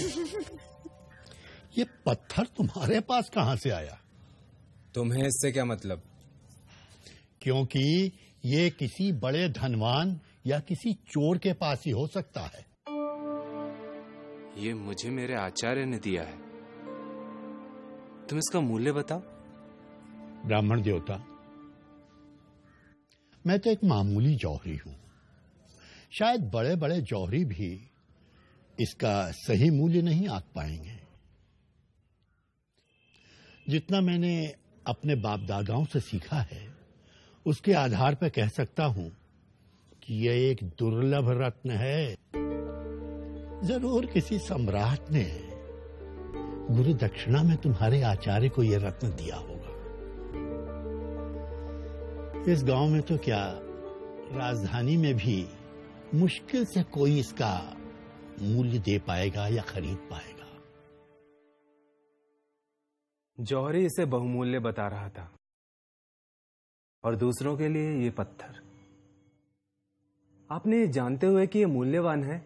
ये पत्थर तुम्हारे पास कहाँ से आया? तुम्हें इससे क्या मतलब? क्योंकि ये किसी बड़े धनवान या किसी चोर के पास ही हो सकता है। ये मुझे मेरे आचार्य ने दिया है। तुम इसका मूल्य बताओ। ब्राह्मण देवता मैं तो एक मामूली जौहरी हूँ। शायद बड़े बड़े जौहरी भी इसका सही मूल्य नहीं आंक पाएँगे। जितना मैंने अपने बाप दादाओं से सीखा है, उसके आधार पर कह सकता हूँ कि यह एक दुर्लभ रत्न है। ज़रूर किसी सम्राट ने गुरु दक्षिणा में तुम्हारे आचार्य को यह रत्न दिया होगा। इस गाँव में तो क्या राजधानी में भी मुश्किल से कोई इसका मूल्य दे पाएगा या खरीद पाएगा। जौहरी इसे बहुमूल्य बता रहा था और दूसरों के लिए ये पत्थर। आपने जानते हुए कि ये मूल्यवान है?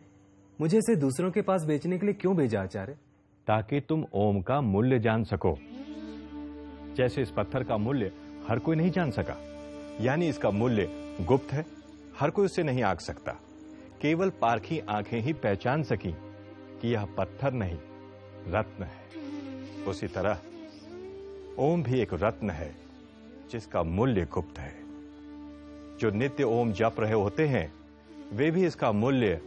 मुझे इसे दूसरों के पास बेचने के लिए क्यों भेजा आचार्य? ताकि तुम ओम का मूल्य जान सको। जैसे इस पत्थर का मूल्य हर कोई नहीं जान सका यानी इसका मूल्य गुप्त है हर कोई उसे नहीं आग सकता। केवल पारखी आँखें ही पहचान सकी कि यह पत्थर नहीं रत्न है। उसी तरह ओम भी एक रत्न है जिसका मूल्य गुप्त है। जो नित्य ओम जप रहे होते हैं वे भी इसका मूल्य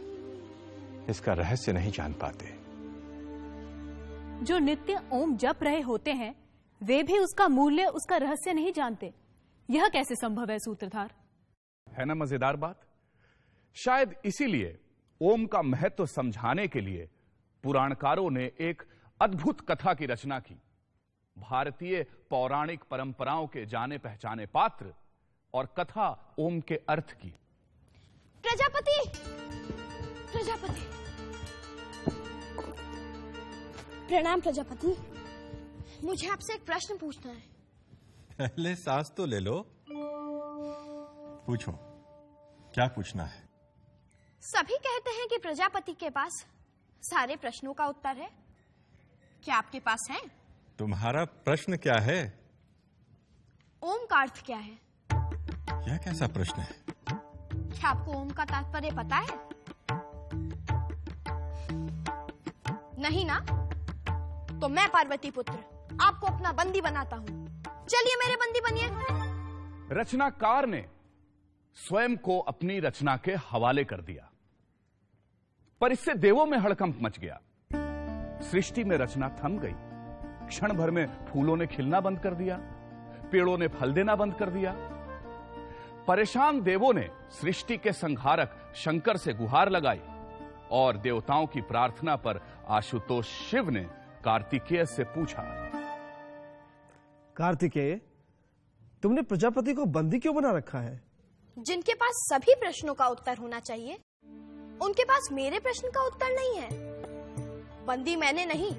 इसका रहस्य नहीं जान पाते। जो नित्य ओम जप रहे होते हैं वे भी उसका मूल्य उसका रहस्य नहीं जानते। यह कैसे संभव है सूत्रधार? है ना मज़ेदार बात? शायद इसीलिए ओम का महत्व समझाने के लिए पुराणकारों ने एक अद्भुत कथा की रचना की। भारतीय पौराणिक परंपराओं के जाने पहचाने पात्र और कथा ओम के अर्थ की। प्रजापति! प्रजापति! प्रणाम प्रजापति। मुझे आपसे एक प्रश्न पूछना है। पहले सांस तो ले लो। पूछो। क्या पूछना है? सभी कहते हैं कि प्रजापति के पास सारे प्रश्नों का उत्तर है। क्या आपके पास है? तुम्हारा प्रश्न क्या है? ओम का अर्थ क्या है? यह कैसा प्रश्न है? क्या आपको ओम का तात्पर्य पता है? नहीं ना? तो मैं पार्वती पुत्र आपको अपना बंदी बनाता हूँ। चलिए मेरे बंदी बनिए। रचनाकार ने स्वयं को अपनी रचना के हवाले कर दिया। पर इससे देवों में हड़कंप मच गया। सृष्टि में रचना थम गई। क्षण भर में फूलों ने खिलना बंद कर दिया। पेड़ों ने फल देना बंद कर दिया। परेशान देवों ने सृष्टि के संहारक शंकर से गुहार लगाई और देवताओं की प्रार्थना पर आशुतोष शिव ने कार्तिकेय से पूछा, कार्तिकेय, तुमने प्रजापति को बंदी क्यों बना रखा है? जिनके पास सभी प्रश्नों का उत्तर होना चाहिए उनके पास मेरे प्रश्न का उत्तर नहीं है। बंदी मैंने नहीं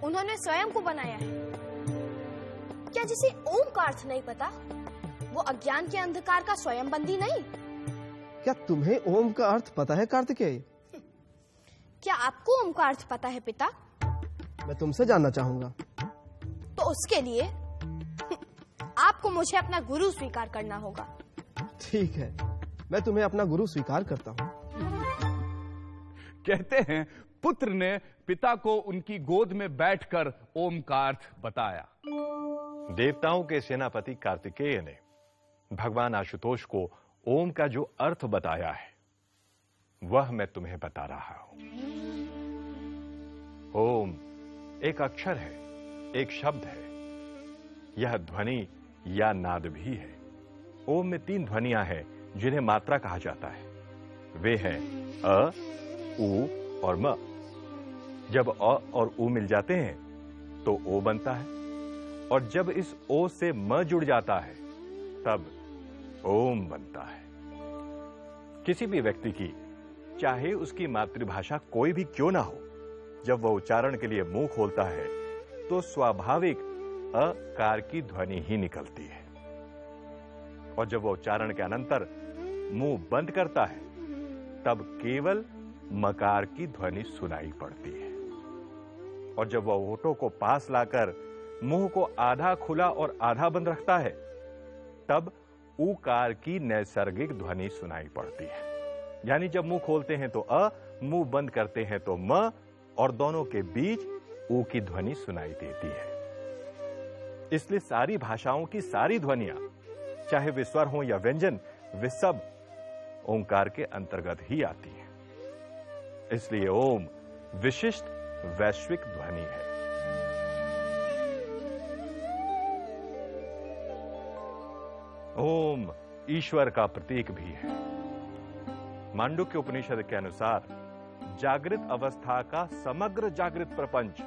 उन्होंने स्वयं को बनाया है। क्या जिसे ओम का अर्थ नहीं पता वो अज्ञान के अंधकार का स्वयं बंदी नहीं? क्या तुम्हें ओम का अर्थ पता है कार्तिकेय? क्या आपको ओम का अर्थ पता है पिता? मैं तुमसे जानना चाहूँगा। तो उसके लिए आपको मुझे अपना गुरु स्वीकार करना होगा। ठीक है। मैं तुम्हें अपना गुरु स्वीकार करता हूँ। कहते हैं पुत्र ने पिता को उनकी गोद में बैठकर ओम का अर्थ बताया। देवताओं के सेनापति कार्तिकेय ने भगवान आशुतोष को ओम का जो अर्थ बताया है वह मैं तुम्हें बता रहा हूँ। ओम एक अक्षर है एक शब्द है यह ध्वनि या नाद भी है। ओम में तीन ध्वनियाँ हैं, जिन्हें मात्रा कहा जाता है। वे हैं, अ, उ और म। जब अ और उ मिल जाते हैं तो ओ बनता है। और जब इस ओ से म जुड़ जाता है, तब ओम बनता है। किसी भी व्यक्ति की, चाहे उसकी मातृभाषा कोई भी क्यों ना हो, जब वह उच्चारण के लिए मुँह खोलता है तो स्वाभाविक अकार की ध्वनि ही निकलती है। और जब वह उच्चारण के अनंतर मुँह बंद करता है, तब केवल मकार की ध्वनि सुनाई पड़ती है। और जब वह ओटो को पास लाकर मुँह को आधा खुला और आधा बंद रखता है, तब उकार की नैसर्गिक ध्वनि सुनाई पड़ती है। यानी जब मुँह खोलते हैं तो अ, मुँह बंद करते हैं तो म, और दोनों के बीच ऊ की ध्वनि सुनाई देती है। इसलिए सारी भाषाओं की सारी ध्वनियाँ चाहे वे स्वर हो या व्यंजन, वे सब ओंकार के अंतर्गत ही आती हैं। इसलिए ओम विशिष्ट वैश्विक ध्वनि है। ओम ईश्वर का प्रतीक भी है। मांडू के उपनिषद के अनुसार जागृत अवस्था का समग्र जागृत प्रपंच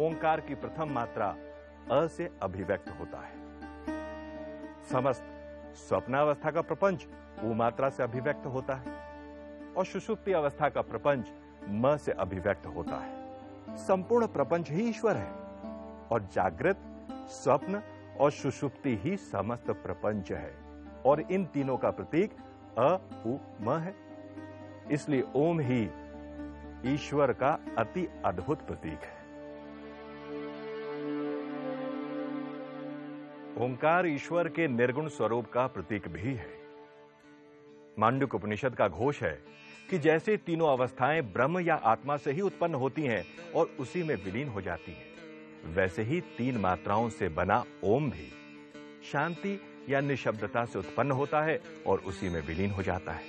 ओंकार की प्रथम मात्रा अ से अभिव्यक्त होता है। समस्त स्वप्नावस्था का प्रपंच उ मात्रा से अभिव्यक्त होता है और सुषुप्ति अवस्था का प्रपंच म से अभिव्यक्त होता है। संपूर्ण प्रपंच ही ईश्वर है और जागृत, स्वप्न और सुषुप्ति ही समस्त प्रपंच है और इन तीनों का प्रतीक अ, उ, म है। इसलिए ओम ही ईश्वर का अति अद्भुत प्रतीक है। ओंकार ईश्वर के निर्गुण स्वरूप का प्रतीक भी है। मांडुक उपनिषद का घोष है कि जैसे तीनों अवस्थाएँ ब्रह्म या आत्मा से ही उत्पन्न होती हैं और उसी में विलीन हो जाती हैं, वैसे ही तीन मात्राओं से बना ओम भी शांति या निशब्दता से उत्पन्न होता है और उसी में विलीन हो जाता है।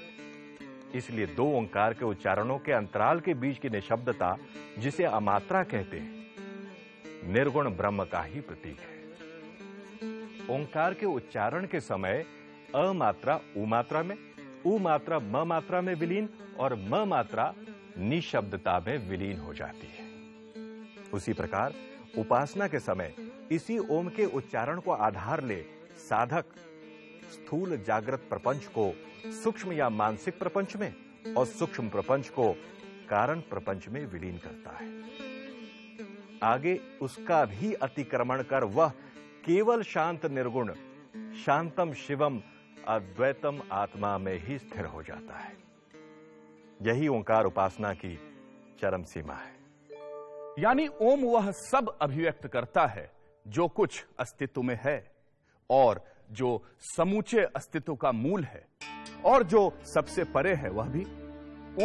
इसलिए दो ओंकार के उच्चारणों के अंतराल के बीच की निशब्दता, जिसे अमात्रा कहते हैं, निर्गुण ब्रह्म का ही प्रतीक है। ओंकार के उच्चारण के समय अ मात्रा उ मात्रा में उ मात्रा म मात्रा में विलीन और म मात्रा निशब्दता में विलीन हो जाती है। उसी प्रकार उपासना के समय इसी ओम के उच्चारण को आधार ले साधक स्थूल जागृत प्रपंच को सूक्ष्म या मानसिक प्रपंच में और सूक्ष्म प्रपंच को कारण प्रपंच में विलीन करता है। आगे उसका भी अतिक्रमण कर वह केवल शांत निर्गुण, शांतम शिवम, अद्वैतम आत्मा में ही स्थिर हो जाता है। यही ओंकार उपासना की चरम सीमा है। यानी ओम वह सब अभिव्यक्त करता है, जो कुछ अस्तित्व में है, और जो समूचे अस्तित्व का मूल है, और जो सबसे परे है वह भी।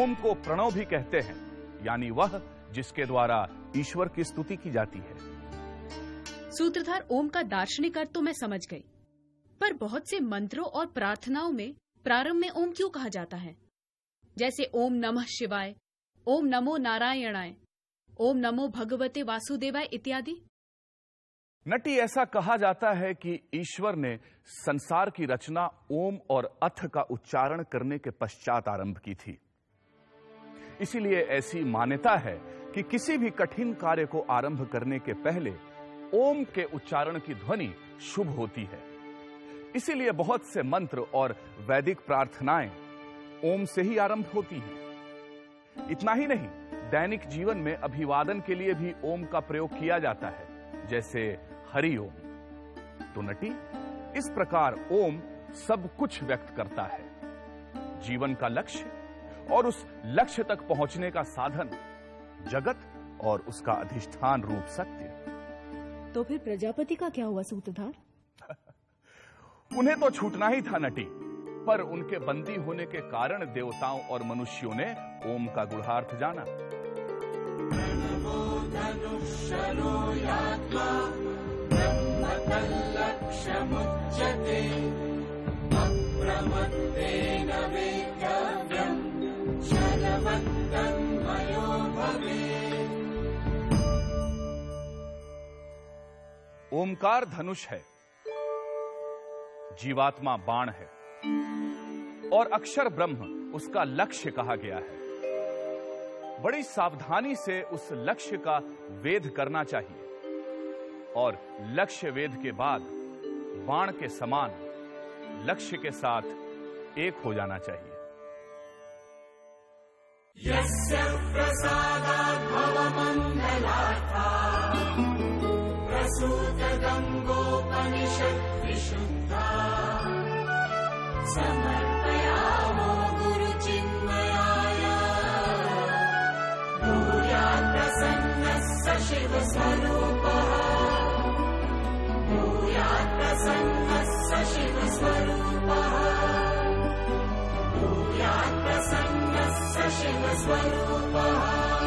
ओम को प्रणव भी कहते हैं, यानी वह जिसके द्वारा ईश्वर की स्तुति की जाती है। सूत्रधार ओम का दार्शनिक अर्थ तो मैं समझ गई। पर बहुत से मंत्रों और प्रार्थनाओं में प्रारंभ में ओम क्यों कहा जाता है? जैसे ओम नमः शिवाय, ओम नमो नारायणाय, ओम नमो भगवते वासुदेवाय इत्यादि। नटी, ऐसा कहा जाता है कि ईश्वर ने संसार की रचना ओम और अथ का उच्चारण करने के पश्चात आरंभ की थी। इसीलिए ऐसी मान्यता है कि किसी भी कठिन कार्य को आरंभ करने के पहले ओम के उच्चारण की ध्वनि शुभ होती है। इसीलिए बहुत से मंत्र और वैदिक प्रार्थनाएँ ओम से ही आरंभ होती हैं। इतना ही नहीं, दैनिक जीवन में अभिवादन के लिए भी ओम का प्रयोग किया जाता है, जैसे हरि ओम। तो नटी, इस प्रकार ओम सब कुछ व्यक्त करता है। जीवन का लक्ष्य और उस लक्ष्य तक पहुँचने का साधन, जगत और उसका अधिष्ठान रूप सत्य। तो फिर प्रजापति का क्या हुआ सूत्रधार? उन्हें तो छूटना ही था नटी पर उनके बंदी होने के कारण देवताओं और मनुष्यों ने ओम का गुढ़ार्थ जाना। ओमकार धनुष है, जीवात्मा बाण है, और अक्षर ब्रह्म उसका लक्ष्य कहा गया है। बड़ी सावधानी से उस लक्ष्य का वेद करना चाहिए, और लक्ष्य वेद के बाद बाण के समान लक्ष्य के साथ एक हो जाना चाहिए। गङ्गोपनिषत्तिशब्दा भूयात्प्रसन्नः स शिवस्वरूपः भूयात्प्रसन्नः स शिवस्वरूपः